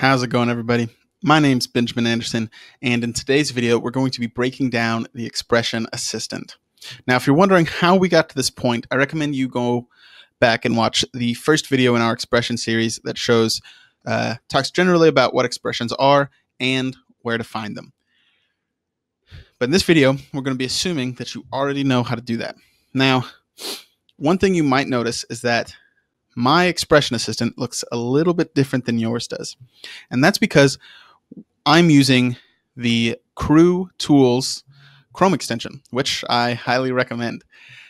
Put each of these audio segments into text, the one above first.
How's it going, everybody? My name's Benjamin Anderson, and in today's video, we're going to be breaking down the expression assistant. Now, if you're wondering how we got to this point, I recommend you go back and watch the first video in our expression series that shows, uh, talks generally about what expressions are and where to find them. But in this video, we're going to be assuming that you already know how to do that. Now, one thing you might notice is that my expression assistant looks a little bit different than yours does. And that's because I'm using the QREW Tools Chrome extension, which I highly recommend.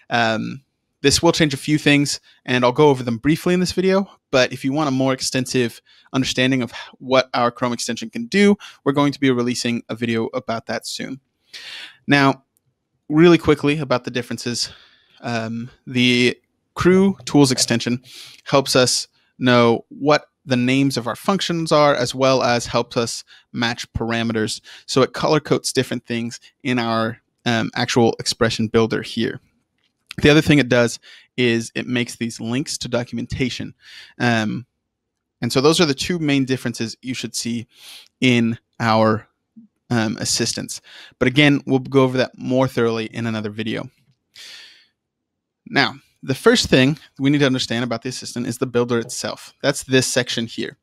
Um, this will change a few things, and I'll go over them briefly in this video. But if you want a more extensive understanding of what our Chrome extension can do, we're going to be releasing a video about that soon. Now, really quickly about the differences. Um, the QREW Tools extension helps us know what the names of our functions are, as well as helps us match parameters. So it color codes different things in our um, actual expression builder here. The other thing it does is it makes these links to documentation. Um, and so those are the two main differences you should see in our um, assistants. But again, we'll go over that more thoroughly in another video. Now, the first thing we need to understand about the assistant is the builder itself. That's this section here.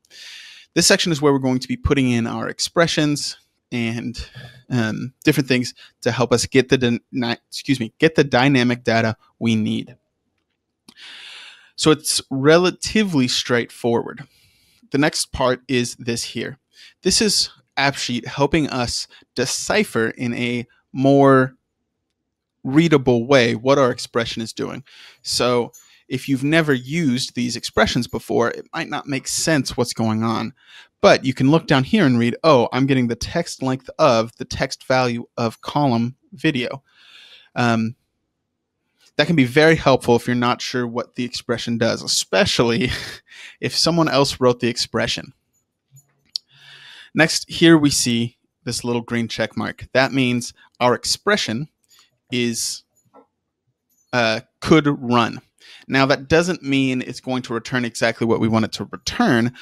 This section is where we're going to be putting in our expressions and um, different things to help us get the excuse me get the dynamic data we need. So it's relatively straightforward. The next part is this here. This is AppSheet helping us decipher in a more readable way what our expression is doing. So if you've never used these expressions before, it might not make sense what's going on. But you can look down here and read, oh, I'm getting the text length of the text value of column video. Um, that can be very helpful if you're not sure what the expression does, especially if someone else wrote the expression. Next, here we see this little green check mark. That means our expression is uh, could run. Now that doesn't mean it's going to return exactly what we want it to return,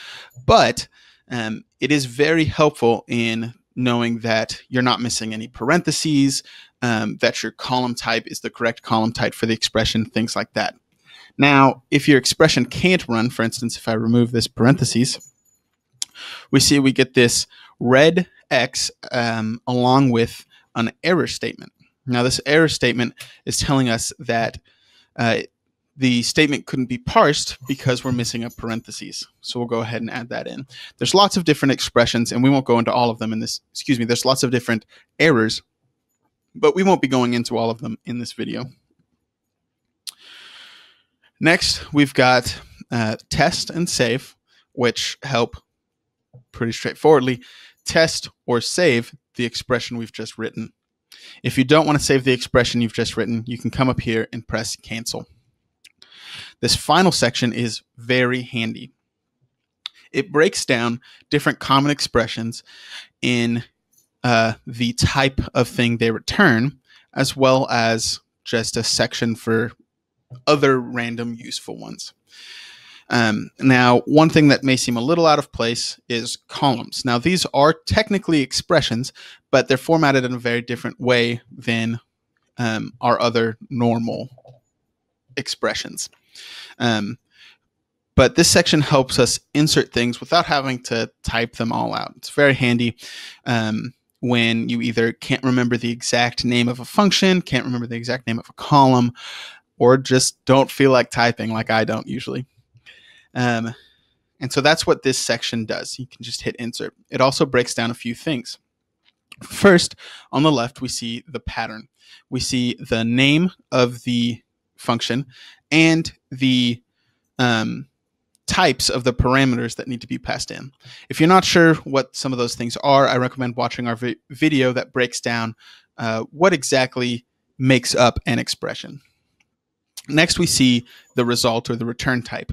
but um, it is very helpful in knowing that you're not missing any parentheses, um, that your column type is the correct column type for the expression, things like that. Now, if your expression can't run, for instance, if I remove this parentheses, we see we get this red X um, along with an error statement. Now, this error statement is telling us that uh, the statement couldn't be parsed because we're missing a parentheses. So we'll go ahead and add that in. There's lots of different expressions, and we won't go into all of them in this. Excuse me. There's lots of different errors, but we won't be going into all of them in this video. Next, we've got uh, test and save, which help pretty straightforwardly test or save the expression we've just written. If you don't want to save the expression you've just written, you can come up here and press cancel. This final section is very handy. It breaks down different common expressions in uh, the type of thing they return, as well as just a section for other random useful ones. Um, now, one thing that may seem a little out of place is columns. Now, these are technically expressions, but they're formatted in a very different way than um, our other normal expressions. Um, but this section helps us insert things without having to type them all out. It's very handy um, when you either can't remember the exact name of a function, can't remember the exact name of a column, or just don't feel like typing like I don't usually. Um, and so that's what this section does. You can just hit insert. It also breaks down a few things. First, on the left, we see the pattern. We see the name of the function and the um, types of the parameters that need to be passed in. If you're not sure what some of those things are, I recommend watching our vi video that breaks down uh, what exactly makes up an expression. Next, we see the result or the return type.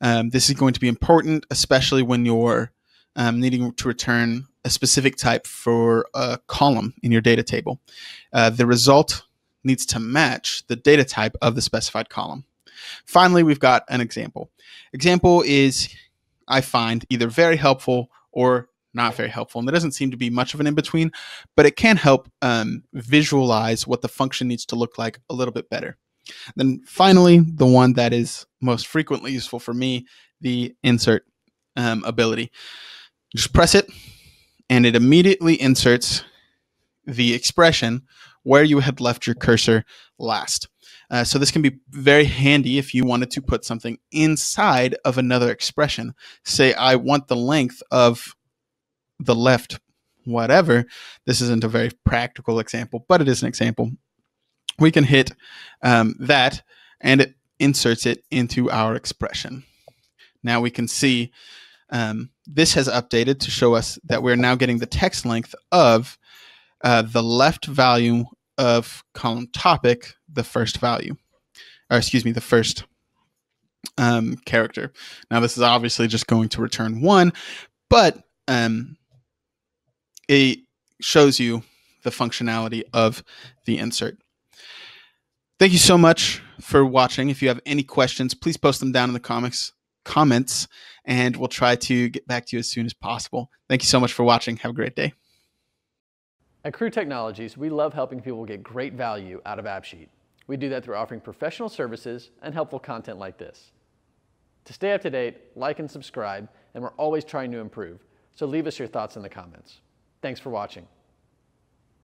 Um, this is going to be important, especially when you're um, needing to return a specific type for a column in your data table. Uh, the result needs to match the data type of the specified column. Finally, we've got an example. Example is, I find, either very helpful or not very helpful. And there doesn't seem to be much of an in between, but it can help um, visualize what the function needs to look like a little bit better. Then finally, the one that is most frequently useful for me, the insert um, ability. Just press it, and it immediately inserts the expression where you had left your cursor last. Uh, so this can be very handy if you wanted to put something inside of another expression. Say I want the length of the left whatever. This isn't a very practical example, but it is an example. We can hit um, that and it inserts it into our expression. Now we can see um, this has updated to show us that we're now getting the text length of uh, the left value of column topic, the first value, or excuse me, the first um, character. Now, this is obviously just going to return one, but um, it shows you the functionality of the insert. Thank you so much for watching. If you have any questions, please post them down in the comics comments and we'll try to get back to you as soon as possible. Thank you so much for watching. Have a great day. At QREW Technologies, we love helping people get great value out of AppSheet. We do that through offering professional services and helpful content like this. To stay up to date, like and subscribe, and we're always trying to improve, so leave us your thoughts in the comments. Thanks for watching.